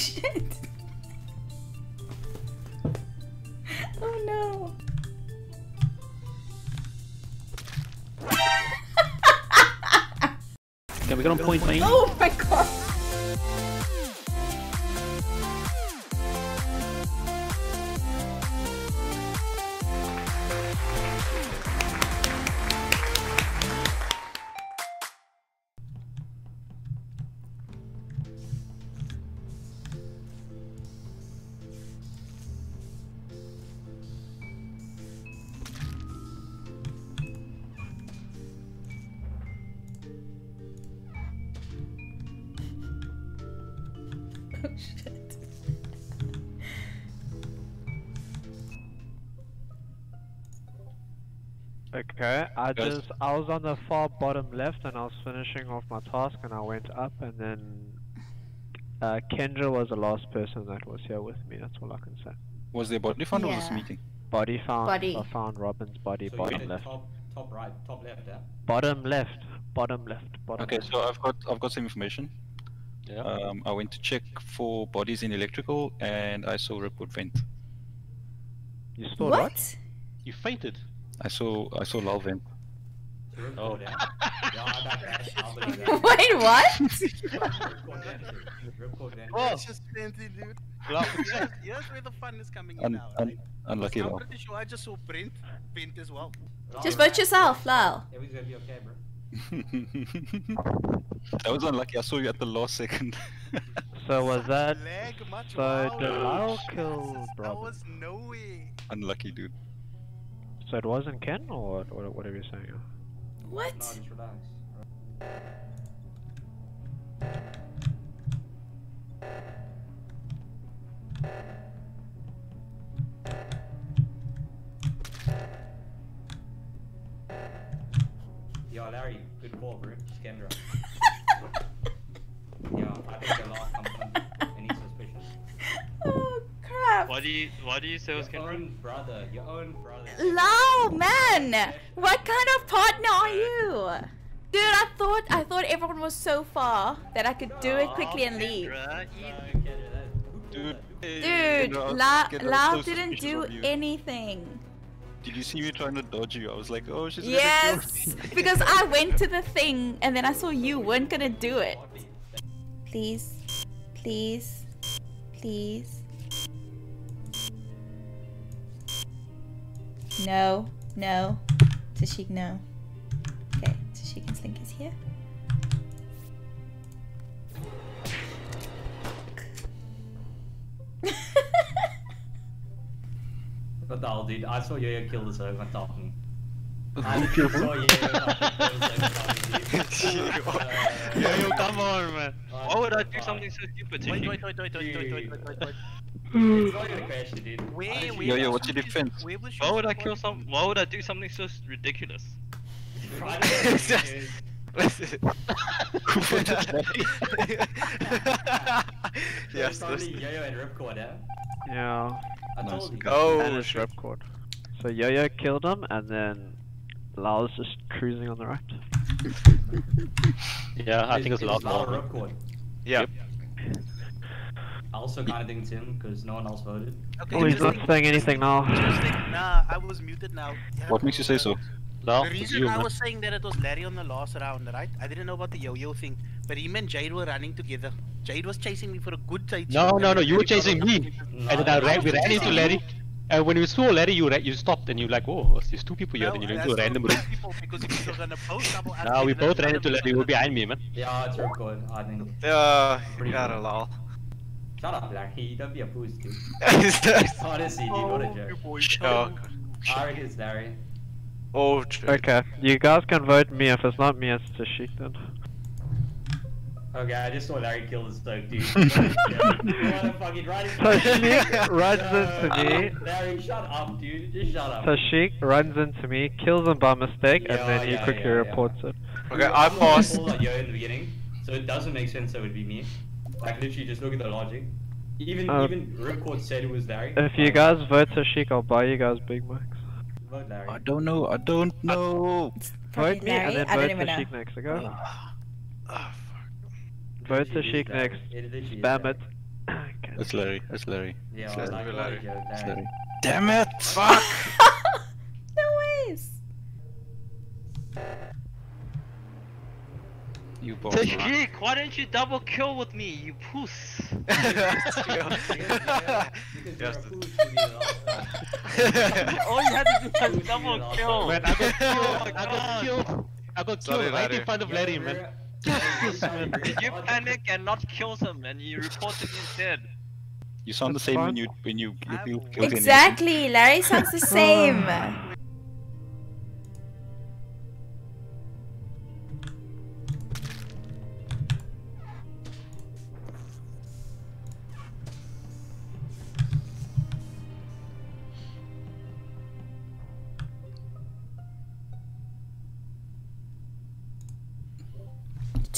shit! Oh no! Okay, we got on point main. Oh my god! Oh shit. Okay, I Yes. just I was on the far bottom left and I was finishing off my task and I went up and then uh, Kendra was the last person that was here with me. That's all I can say. Was there body found or was this meeting? Body found. Body. I found Robin's body. So bottom left. Top, top right, top left, yeah? Bottom left. Bottom left. Bottom. Okay, left. so I've got I've got some information. Yeah. Um, I went to check for bodies in electrical and I saw Ripcord vent. you saw what? What? You fainted. I saw I saw Lal vent. Oh. yeah? yeah, I got that. I'll believe that. Wait, what? Ripcord vent, dude. Ripcord. Oh. It's just plenty, dude. Here's, here's where the fun is coming in Un, now. right? unlucky I'm Lal. pretty sure I just saw Brent Bent as well. Just vote yourself, Lal. Everything's gonna be okay, bro. that was unlucky. I saw you at the last second. So was that? Lag much So wow, did Lal Jesus, kill I Robin? was nowhere. unlucky, dude. So it wasn't Ken or what? What, what are you saying? No, What? just relax. Yeah, Larry, good call, bro. Kendra. yeah, I think the last comes under any suspicion. Oh crap! Why do you why do you say it was Your own brother, your own brother. Lal, man! What kind of partner are you? Dude, I thought I thought everyone was so far that I could do it quickly and leave. You- No, Kendra, that- Dude. Dude, Kendra, I was- La Kendra, I was Lal so didn't do of you. anything. Did you see me trying to dodge you? I was like, oh, she's Yes, because I went to the thing and then I saw you weren't gonna do it. Please, please, please. No, no. Tashik, no. Okay, Tashik and Slink is here. But that'll. I saw Yo-Yo kill the server talking. I saw Yo-Yo kill Yo-Yo, come on, man. Why would I do something so stupid to you? Wait, wait, wait, wait, wait, wait, wait, wait. It's not your question. Where, where what's your defense? Why would I kill some? Why would I do something so ridiculous? yes, only Yo-Yo and Ripcord, eh? Yeah. I Nice. told you. Oh, and his shit. ripcord. So Yo-Yo killed him, and then Lal's just cruising on the right. Yeah, I think it was the last Lal one. Ripcord. Yeah. I also kind of think it's him because no one else voted. Okay, Oh, he's not saying anything now. interesting. Nah, I was muted now. Yeah, What makes you say so? No, The reason you, I man. was saying that it was Larry on the last round, right? I didn't know about the yo-yo thing, but him and Jade were running together. Jade was chasing me for a good side. No, no, no, you were chasing me. No, And then I ran, we ran into. Larry. And uh, when we saw Larry, you you stopped and you're like, oh, there's two people here. No, then you went I into a random both room. people because if you were gonna post double No, we both ran into Larry. You were behind me, man. Yeah, it's Ripcord, I think. Yeah, Pretty got good. it. Shut up, Larry. Don't be a puss, dude. oh, Honestly, dude, what a Oh, you joke. boy. I reckon it's Larry. Oh, shit. Okay, you guys can vote me. If it's not me, it's Tashik then. Okay, I just saw Larry kill the Stoke, dude. what a fucking right Tashik runs into me. Larry, shut up, dude. Just shut up. So Tashik runs into me, kills him by mistake, and Yeah, then he quickly yeah, yeah. reports it. Okay, I paused. All like yo in the beginning, so it doesn't make sense that it would be me. Like literally, just look at the logic. Even Uh, even Ripcord said it was Larry. If you guys vote Tashik, I'll buy you guys Big Macs. Vote Larry. I don't know. I don't know. Probably Vote me and then vote even know. Tashik next. Okay? Oh, fuck. Vote Literally is Tashik Larry. next. It Spam Larry. it. It's Larry. It's Larry. Yeah, It's Larry. like, what a joke, It's Larry. Larry. Damn it! Fuck! no ways. You both. Tashik, why didn't you double kill with me, you puss? Because you're a Yes, fool, you need it all. All you had to do was double kill. Man, I got Oh killed. I got killed. I got killed right Larry. in front of Larry, man. Did you panic and not kill him and you reported instead? You sound the same when you when you you I'm feel okay. guilty. and Exactly. Larry sounds the same.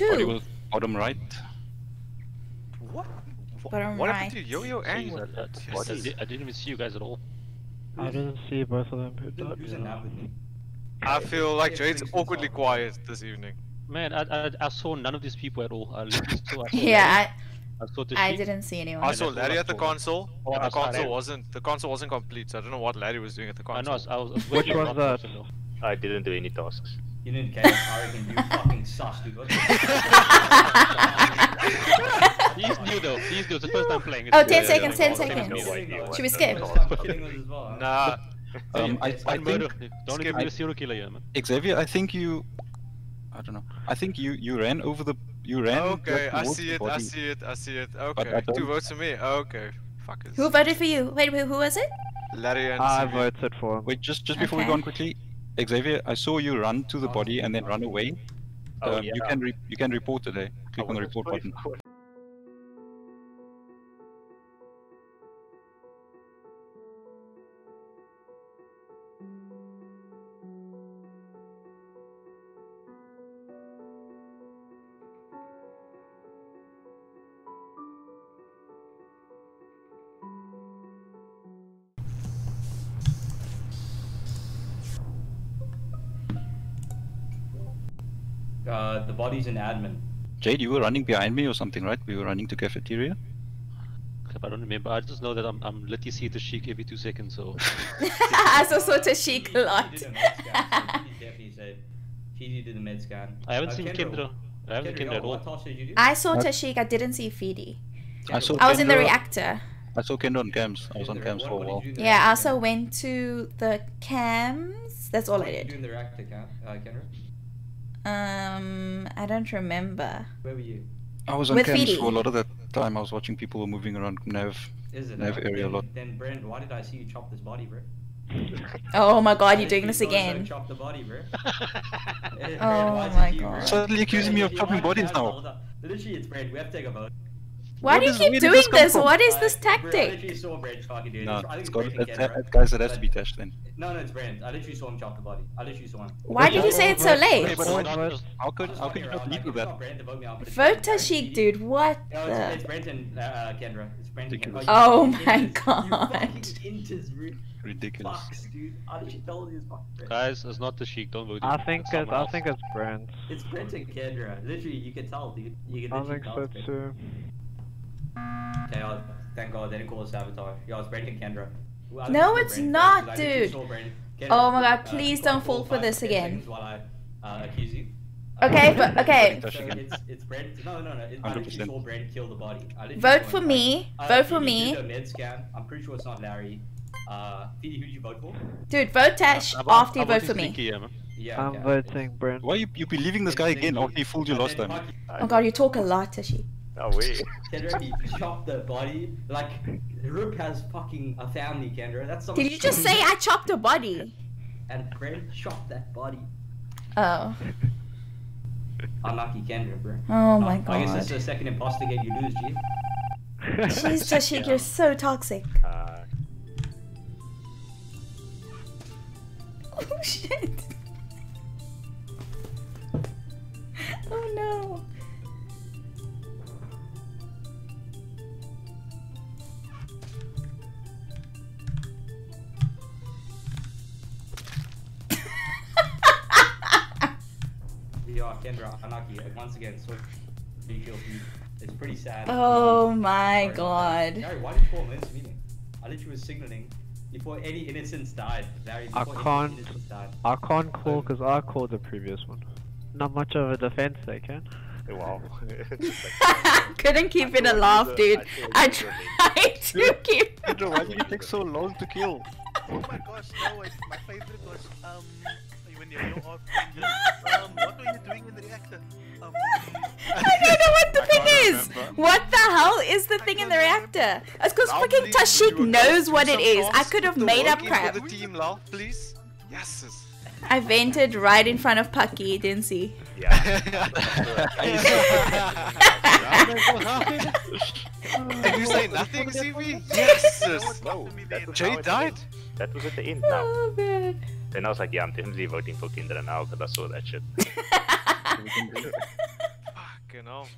Everything. Body Two. was bottom right. what? Bottom what right. happened to Yo-Yo and I, I- what I is- di- I didn't even see you guys at all. I didn't see both of them who died. Who's in that with me? I feel like Yeah, Jade's awkwardly quiet this evening. Man, I, I, I saw none of these people at all. I saw. I saw Yeah, I saw I, I didn't see anyone. I saw Larry at the console, Oh, and the console Larry. wasn't the console wasn't complete, so I don't know what Larry was doing at the console. I know. I was, I was Which working was that? console. I didn't do any tasks. You didn't care. I reckon you fucking sus, dude. What the He's new though. He's new. It's the first time playing. Oh, 10 yeah, seconds, yeah, 10 yeah, same as seconds. me. No Should we skip? task Stop was. killing us as well. Nah, Um, I, I think Don't Skip. even be a serial killer, yeah, man. Xavier, I think you. I don't know. I think you you ran over the you ran. okay, I see the it, I see it, I see it. Okay, two votes for me. Okay, fuckers. Who voted for you? Wait, wait, who was it? Larry and I voted for. Wait, just just before we go on quickly, Xavier, I saw you run to the body and then run away. Oh, Um, You can re- you can report today. Click I on the report button. Uh, the body's in admin. Jade, you were running behind me or something, right? We were running to cafeteria. I don't remember. I just know that I'm I'm literally see the sheik every two seconds. So I saw sort of chic a lot. He did a med scan, definitely said. He did a med scan. I haven't Uh, seen Kendra, Kendra. I haven't seen Kendra, Kendra at all. What did you do? I saw What? Tashik, I didn't see Feedy. I saw I was in the reactor. I saw Kendra on cams. I was on cams for a while. you do in the Yeah, I also went to the cams. That's all What I did you do in the reactor, Cam- uh, Kendra? Um, I don't remember. Where were you? I was on With cams for a lot of that time. I was watching people were moving around Nav. Is it? Nav uh, area a lot. Then, Brent, why did I see you chop this body, bro? Oh my god, you're doing this again. Chop the body, bro. Oh my it you, bro? God. Suddenly accusing me of chopping bodies now. Literally, it's Brent. We have to take a vote. Why What do you keep doing this this? from? What is this Bro, I tactic? literally saw Brent fucking do No, this. I think it's it's got, Brent and it, Kendra. it, guys, it has to be Tash then. No, no, it's Brent. I literally saw him chop the body. I literally saw him. Why did you say it so Okay, late? but All why vote- not just, how could, Just how could you not around, lead like, with that? not Brent, vote me out, Vote Brent, Tashik, dude. What No, it's, it's the? Brent and uh, uh, Kendra. It's Brent and Ridiculous. you Oh my God. fucking inters, rude Ridiculous. fucks, dude. I literally told you it's fucking Guys, it's not the sheik. Don't vote. I think It's it's, someone I think it's Brent. It's Brent and Kendra. Literally, you can tell, dude. You can I literally think tell. so it's Brent. too. Okay, oh, thank God they didn't call us sabotage. Yeah, it's Brent and Kendra. Well, No, it's saw Brent, not, because I literally dude. Kendra, Oh my god, uh, please for don't fall for this again. While I uh, accuse you. Okay, but okay. So it's, it's Brent. No, no, no. It, I literally 100%. saw Brent kill the body. I literally Vote for me. like- Vote Uh, for me. did med scan. I'm pretty sure it's not Larry. Uh, Phoebe, who did you vote for? Dude, vote Tash I'm- after you I'm vote for me. Sneaky, yeah. Yeah. I'm okay. voting Brent. Why you, you believing this guy again after he fooled you last time? Oh god, you talk a lot, Tashi. Oh wait. Kendra, he chopped the body. Like, Rook has fucking a family, Kendra. That's so Did you just say I chopped a body? And Brent chopped that body. Oh. Unlucky Kendra, bro. Oh my god. I guess this is the second imposter game you lose, G. Jeez, Tashik, you're so toxic. Uh, Oh shit. Oh no. Kendra, unlucky. Once again, so you kill me. It's pretty sad. Oh my Sorry. god. Gary, why did you call emergency meeting? I literally was signaling before any innocents died. Barry, I can't- died. I can't call because I called the previous one. Not much of a defense they can. Wow. Couldn't keep I in a laugh, dude. I I told you the tried to keep. Kendra, why did it take so long to kill? Oh my gosh, no, it, my favorite was, um, when you're off, um, what were you doing in the reactor? Um, I don't know what the I thing is. remember. What the hell is the thing in the reactor? It's because fucking freaking Tashik knows what it is. I could have made up work in crap. For the team, Lal, please. Yes. sis. I vented right in front of Pucky, didn't see. Yeah. and you say nothing, CV? Yes. sis. No, Jay now at the died. That was at the end now. Oh man. Then I was like, yeah, I'm definitely voting for Kendra now because I saw that shit. Fucking hell.